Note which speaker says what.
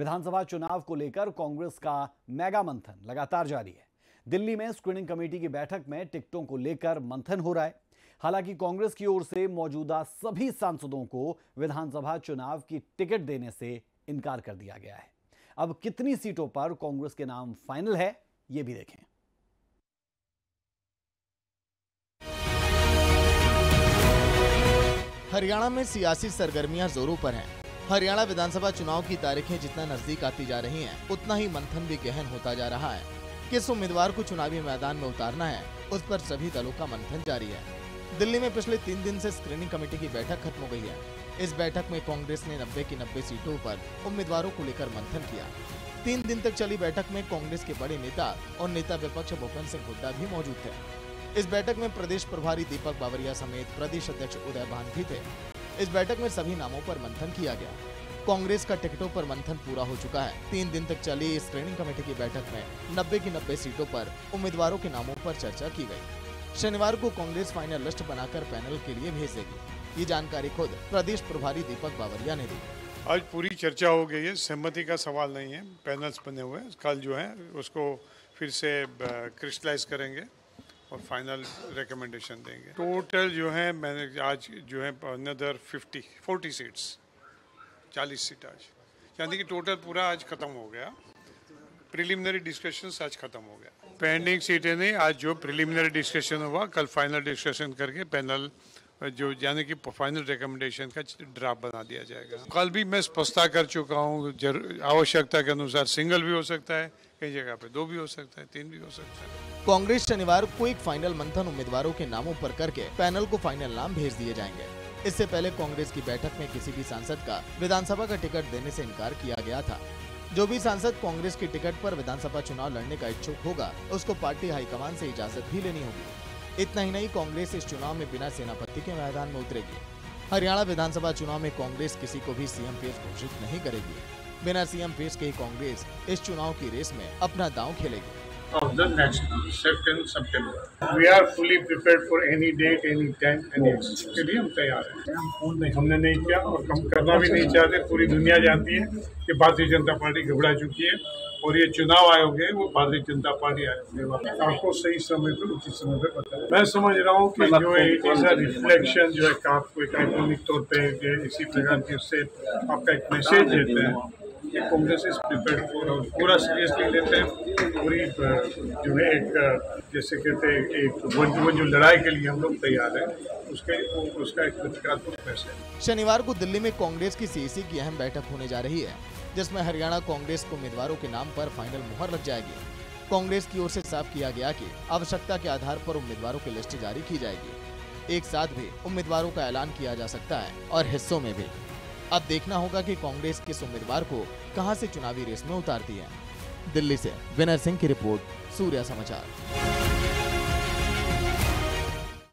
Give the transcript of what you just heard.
Speaker 1: विधानसभा चुनाव को लेकर कांग्रेस का मेगा मंथन लगातार जारी है। दिल्ली में स्क्रीनिंग कमेटी की बैठक में टिकटों को लेकर मंथन हो रहा है। हालाँकि कांग्रेस की ओर से मौजूदा सभी सांसदों को विधानसभा चुनाव की टिकट देने से इनकार कर दिया गया है। अब कितनी सीटों पर कांग्रेस के नाम फाइनल है, ये भी देखें।
Speaker 2: हरियाणा में सियासी सरगर्मियाँ जोरों पर हैं। हरियाणा विधानसभा चुनाव की तारीखें जितना नज़दीक आती जा रही हैं, उतना ही मंथन भी गहन होता जा रहा है। किस उम्मीदवार को चुनावी मैदान में उतारना है उस पर सभी दलों का मंथन जारी है। दिल्ली में पिछले तीन दिन से स्क्रीनिंग कमेटी की बैठक खत्म हो गई है। इस बैठक में कांग्रेस ने नब्बे की नब्बे सीटों पर उम्मीदवारों को लेकर मंथन किया। तीन दिन तक चली बैठक में कांग्रेस के बड़े नेता और नेता विपक्ष भूपेन्द्र सिंह हुड्डा भी मौजूद थे। इस बैठक में प्रदेश प्रभारी दीपक बावरिया समेत प्रदेश अध्यक्ष उदय भान भी थे। इस बैठक में सभी नामों पर मंथन किया गया। कांग्रेस का टिकटों पर मंथन पूरा हो चुका है। तीन दिन तक चली स्क्रीनिंग कमेटी की बैठक में नब्बे की नब्बे सीटों पर उम्मीदवारों के नामों पर चर्चा की गई। शनिवार को कांग्रेस फाइनल लिस्ट बनाकर पैनल के लिए भेज देगी ये जानकारी खुद प्रदेश प्रभारी दीपक बावरिया ने दी।
Speaker 3: आज पूरी चर्चा हो गई है। सहमति का सवाल नहीं है। पैनल्स बने हुए कल जो है उसको फिर से क्रिस्टलाइज करेंगे। और फाइनल रिकमेंडेशन देंगे। टोटल जो है, मैंने आज जो है अनदर फिफ्टी फोर्टी सीट्स चालीस सीट आज। यानी कि टोटल पूरा आज खत्म हो गया। प्रिलिमिनरी डिस्कशन आज खत्म हो गया। पेंडिंग सीटें नहीं, आज जो प्रिलिमिनरी डिस्कशन हुआ, कल फाइनल डिस्कशन करके पैनल जो यानी कि फाइनल रिकमेंडेशन का ड्राफ्ट बना दिया जाएगा। कल भी मैं स्पष्टता कर चुका हूँ आवश्यकता के अनुसार सिंगल भी हो सकता है, कई जगह पे दो भी हो सकता है, तीन भी हो सकता है।
Speaker 2: कांग्रेस शनिवार को एक फाइनल मंथन उम्मीदवारों के नामों पर करके पैनल को फाइनल नाम भेज दिए जाएँगे। इससे पहले कांग्रेस की बैठक में किसी भी सांसद का विधानसभा का टिकट देने से इनकार किया गया था। जो भी सांसद कांग्रेस की टिकट पर विधानसभा चुनाव लड़ने का इच्छुक होगा, उसको पार्टी हाईकमान से इजाज़त भी लेनी होगी। इतना ही नहीं, कांग्रेस इस चुनाव में बिना सेनापति के मैदान में उतरेगी। हरियाणा विधानसभा चुनाव में कांग्रेस किसी को भी सीएम पेश घोषित नहीं करेगी। बिना सीएम पेश के ही कांग्रेस इस चुनाव की रेस में अपना दांव खेलेगी।
Speaker 3: Of the next 2nd September. We are fully prepared for any date, any time, any के लिए हम तैयार हैं। हमने नहीं किया और हम करना भी नहीं चाहते। पूरी दुनिया जानती है कि भारतीय जनता पार्टी घबरा चुकी है और ये चुनाव आयोग है वो भारतीय जनता पार्टी आयोग है। आपको सही समय पर उचित समय पर बताया मैं समझ रहा हूँ कि जो है इट इज़ रिफ्लेक्शन जो है आपको एक आइकोनिक तौर पे इसी प्रकार के उससे आपका एक मैसेज देते हैं। कि कांग्रेस इज़ प्रिपेयर फॉर और पूरा सीरियसली लेते हैं। पूरी जो है एक जैसे कहते हैं एक वन टू वन जो लड़ाई के लिए हम लोग तैयार हैं
Speaker 2: शनिवार को दिल्ली में कांग्रेस की सीसी की अहम बैठक होने जा रही है, जिसमें हरियाणा कांग्रेस को उम्मीदवारों के नाम पर फाइनल मुहर लग जाएगी। कांग्रेस की ओर से साफ़ किया गया कि आवश्यकता के आधार पर उम्मीदवारों की लिस्ट जारी की जाएगी। एक साथ भी उम्मीदवारों का ऐलान किया जा सकता है, और हिस्सों में भी। अब देखना होगा कि कांग्रेस किस उम्मीदवार को कहाँ से चुनावी रेस में उतारती है। दिल्ली से विनर सिंह की रिपोर्ट, सूर्या समाचार।